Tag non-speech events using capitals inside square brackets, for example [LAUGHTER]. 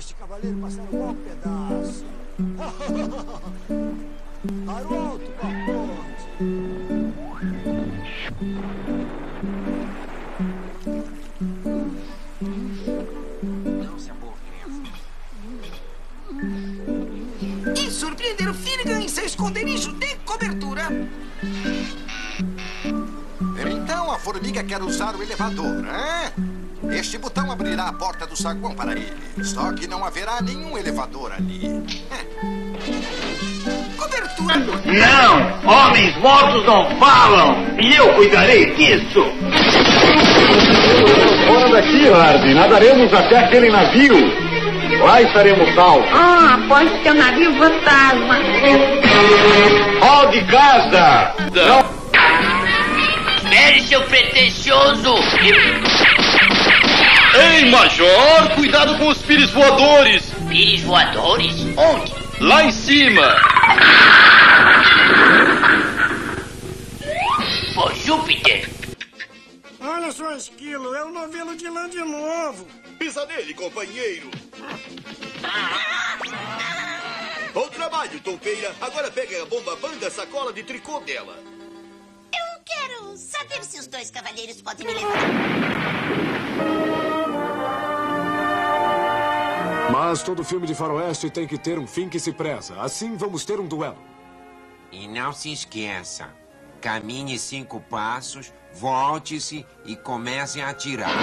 este cavaleiro passar um mau pedaço. [LAUGHS] Para o alto, papote. E surpreender o Finnegan em seu esconderijo de cobertura. Então a formiga quer usar o elevador, hein? Este botão abrirá a porta do saguão para ele. Só que não haverá nenhum elevador ali. Cobertura. Não! Homens mortos não falam! E eu cuidarei disso! Fora daqui, Hardy. Nadaremos até aquele navio. Lá estaremos salvos. Ah, pode ser um navio fantasma. Ó de casa! Não Espere, seu pretensioso! Ei, Major! Cuidado com os pires voadores! Pires voadores? Onde? Lá em cima! Por Júpiter! Olha só, Esquilo, é o novelo de lã de novo. Pisa nele, companheiro. Bom trabalho, toupeira. Agora pegue a bomba banda sacola de tricô dela. Eu quero saber se os dois cavalheiros podem me levar. Mas todo filme de faroeste tem que ter um fim que se preza. Assim vamos ter um duelo. E não se esqueça: caminhe cinco passos, volte-se e comece a atirar.